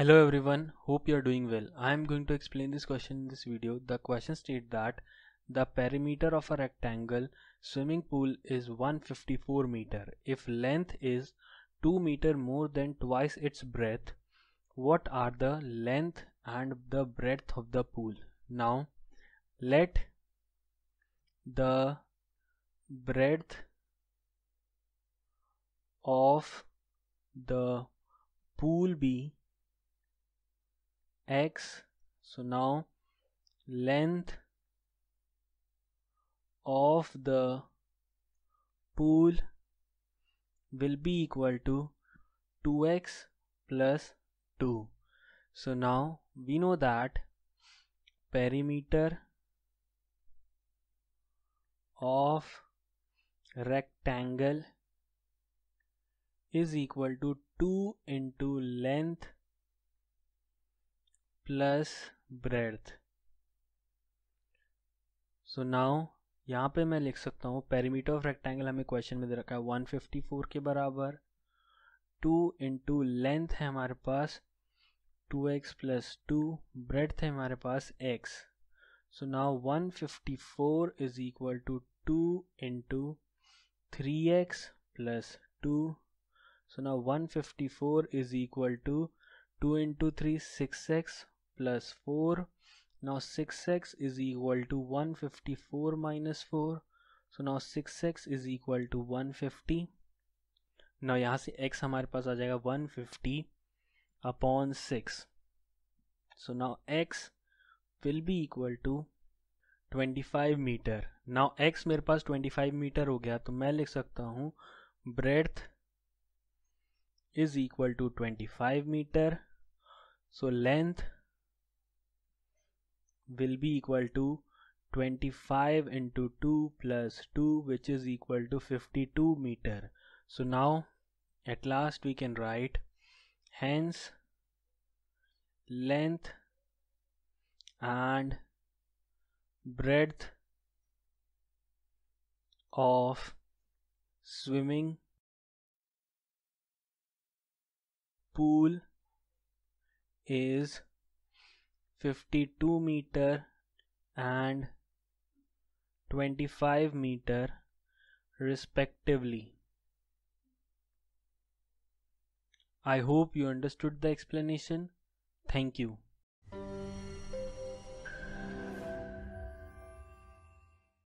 Hello everyone, hope you are doing well. I am going to explain this question in this video. The question states that the perimeter of a rectangle swimming pool is 154 meter. If length is 2 meter more than twice its breadth, what are the length and the breadth of the pool? Now let the breadth of the pool be x. So now length of the pool will be equal to 2x plus 2 so now we know that perimeter of rectangle is equal to 2 into length plus breadth so now यहाँ पे मैं लिख सकता हूँ perimeter of rectangle हमें question में दे रखा है 154 के बराबर। 2 इंटू लेंथ है हमारे पास 2x x plus two breadth है हमारे पास x so now 154 is equal to 2 into three x plus two so now 154 is equal to 2 into 3 6x plus 4 now 6x is equal to 154 minus 4 so now 6x is equal to 150 now यहाँ से x हमारे पास आ जाएगा 150 upon 6 so now x will be equal to 25 metre now x मेरे पास 25 metre हो गया तो मैं लिख सकता हूँ breadth is equal to 25 meter so length will be equal to 25 into 2 plus 2 which is equal to 52 meter. So now at last we can write hence length and breadth of swimming pool is 52 meter and 25 meter respectively. I hope you understood the explanation. Thank you.